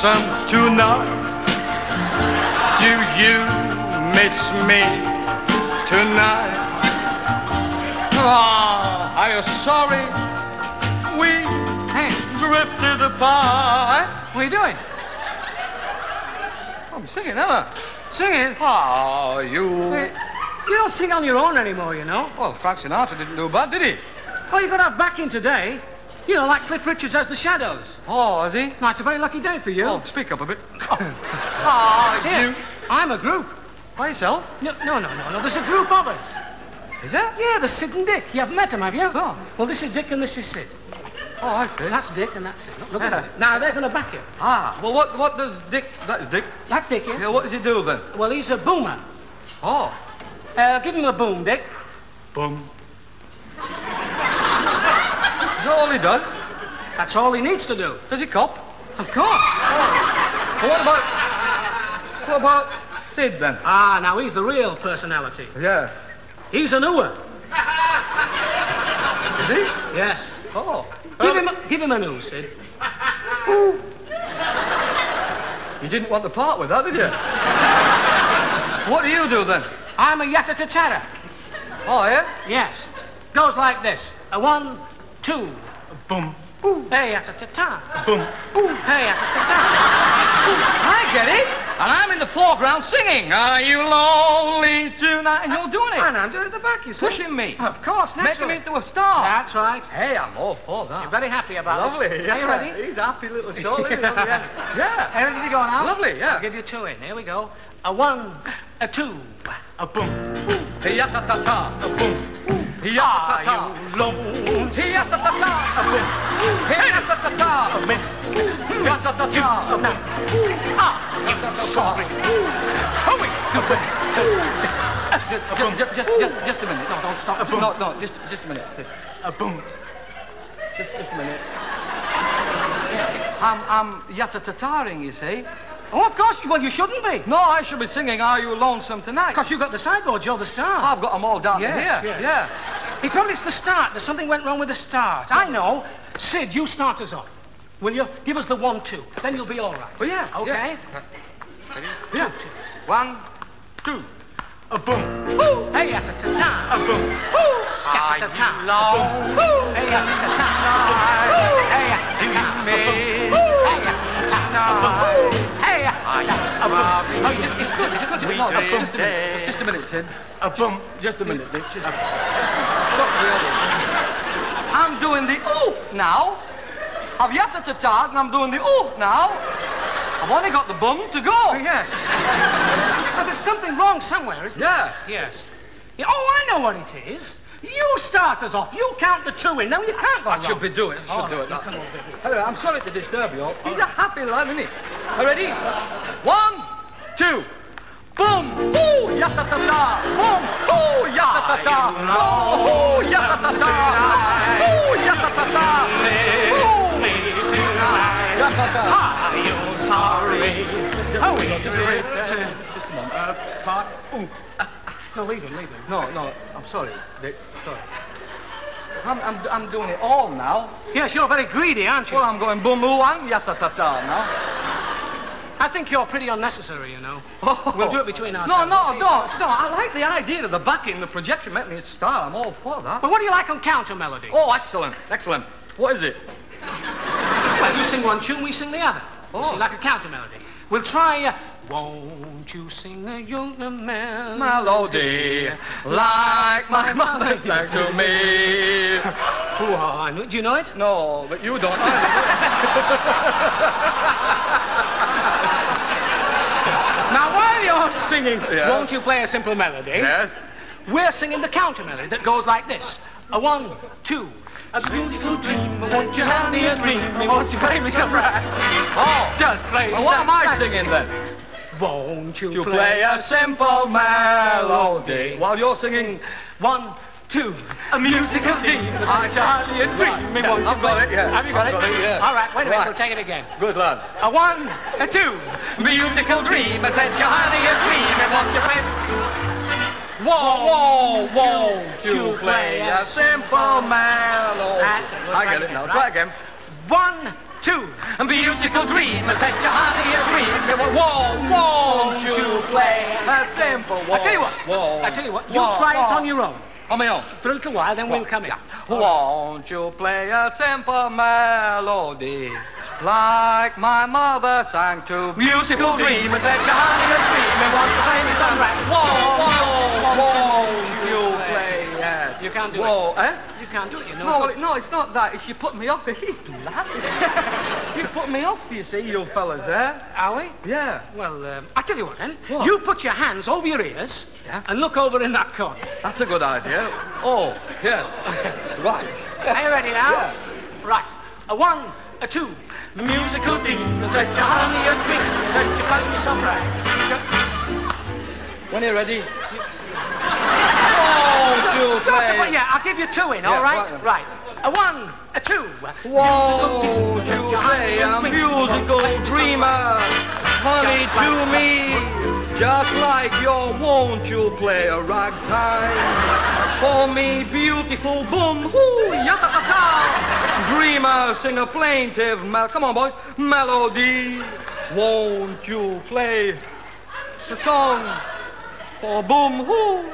some tonight? Do you miss me tonight? Ah, are you sorry we drifted apart? what are you doing? I'm singing, Ella. Singing? Oh, you. Hey, you don't sing on your own anymore, you know. Well, Frank Sinatra didn't do bad, did he? Oh, you got to have backing today. You know, like Cliff Richards has the Shadows. Oh, is he? No, it's a very lucky day for you. Oh, speak up a bit. Ah, Here, you. I'm a group. By yourself? No, no, no, no, no. There's a group of us. Is there? Yeah, there's Sid and Dick. You haven't met them, have you? No. Well, this is Dick and this is Sid. Oh, I see. That's Dick and that's Sid. Look, look at it. Now, they're going to back you. Ah, well, what, what does Dick... That's Dick. That's Dick, yeah? Yeah, what does he do then? Well, he's a boomer. Oh. Uh, give him a boom, Dick. Boom. All he does? That's all he needs to do. Does he cop? Of course. Well, what about... What about Sid then? Ah, now he's the real personality. Yeah. He's an ooer. Is he? Yes. Oh. Give him, a, give him an ooh, Sid. You didn't want to part with that, did you? what do you do then? I'm a yatta tatara. Oh, yeah? Yes. Goes like this. A one, two. Boom. Boom. Hey, yatta tata. Boom. Hey, yatta tata. I get it. And I'm in the foreground singing. Are you lonely tonight? And you're doing it. And I'm doing it at the back, you see. Pushing me. Of course, Making me into a star. That's right. Hey, I'm all for that. You're very happy about Lovely. this. Yeah. Are you ready? He's happy little soul, he? yeah. yeah. Hey, ready to go now? Lovely, yeah. I'll give you two in. Here we go. A one, a two, a boom. Hey, ya ta ta ta. A boom. Are you lonely? A. Miss. Ah, ta ta. sorry. Hurry, do it. Just, just, just, just, just a minute. No, don't stop. No, no, just, just a minute. A boom. Just, just a minute. I'm, I'm yatta-tataring, you see. Oh, of course. Well, you shouldn't be. No, I should be singing Are You Lonesome Tonight? Because you got the sideboards, you're the star. I've got them all down Yes, here. yes. Yeah. He probably it's the start. There's something went wrong with the start. I know. Sid, you start us off. Will you? Give us the one, two. Then you'll be all right. Oh, yeah. Okay? Yeah. yeah. One, two. A boom. Woo. Hey, ta ta ta. A boom. Woo. Ta ta ta. Long. Woo. Hey, ta ta ta. Hey, ta ta ta. Hey, ta ta ta. Hey, a boom. Oh, it's it's good, it's good. No, no, just a minute. It's a minute, Sid. A boom. Just a minute, Dick. Just... Stop really. I'm doing the ooh now. I've yatta-tatared and I'm doing the ooh now. I've only got the bum to go. Oh, yes. But there's something wrong somewhere, isn't Yeah. there? Yes. Yeah, oh, I know what it is. You start us off. You count the two in. No, you can't go I wrong. should be doing it. I should All do it. come over here. Anyway, I'm sorry to disturb you. All. He's a happy lad, isn't he? Are ready? One, two. Boom! Ooh! Yatta-ta-ta! Boom! Ooh! Yatta-ta-ta! Boom! Ooh! Yatta-ta-ta! Ooh! Yatta-ta-ta! Ooh! Yatta-ta! Are you sorry? Oh, we Just a minute. Just a moment. apart. Uh, ooh. Uh, no, leave him, leave him. No, no, I'm sorry. Sorry. I'm, I'm, I'm doing it all now. Yes, you're very greedy, aren't you? Well, I'm going boom, ooh, and yatta-ta-ta now. I think you're pretty unnecessary, you know. Oh. We'll do it between No, ourselves. no, no, don't, no. I like the idea of the bucking, the projection, making it style. I'm all for that. But what do you like on counter melody? Oh, excellent, excellent. What is it? Well, you sing one tune, we sing the other. You Oh. see, like a counter melody. We'll try, uh, won't you sing a young melody? Melody, like my mother sang to me. Oh, Do you know it? No, but you don't. You're singing, Yeah. won't you play a simple melody? yes? We're singing the counter melody that goes like this. A one, two. A beautiful dream, won't you have me a dream, won't you play me some rap? Oh, Just play well, what am I singing then? Won't you, To play a simple melody. While you're singing, One, two. A musical theme, I- Charlie and dream, Yeah, won't you I've got it, yeah. Have you got it? yeah. All right, wait a minute, Right. we'll take it again. good lad. A one, a two. Musical dream, I said you dream, and won't you play? Whoa, whoa, won't you play a simple melody? That's it, we'll I get it now. Try again. One. Two, a beautiful dream, a set your heart in a dream. Whoa, won't you play a simple I tell you what. Whoa, I tell you what. You whoa, try it on your own On my own. for a little while, then we'll come in. Won't you play a simple melody like my mother sang to Musical dream and heart in a dream and want to play me some rap. Whoa, whoa, won't you play it? You can't do Whoa, it. eh? You can't do it, you know. No, well, no, it's not that. If you put me off. He's laughing. You put me off, you see, you fellas, eh? Are we? Yeah. Well, um, I tell you what, then. What? You put your hands over your ears Yeah. and look over in that corner. That's a good idea. Oh, yes. right. Are you ready now? Yeah. Right. A one, a two. Musical D. Set your honey a drink. Let you me some rag. When you're ready. Won't you So, play? yeah, I'll give you two in, Yeah, all right? right. Right. A one, a two. Won't you say a musical dreamer? Honey, to me, just like your won't you play a ragtime? For me, beautiful boom, hoo, yata-ta-ta. Dreamer, sing a plaintive, mel- come on, boys, melody. Won't you play the song for boom, hoo,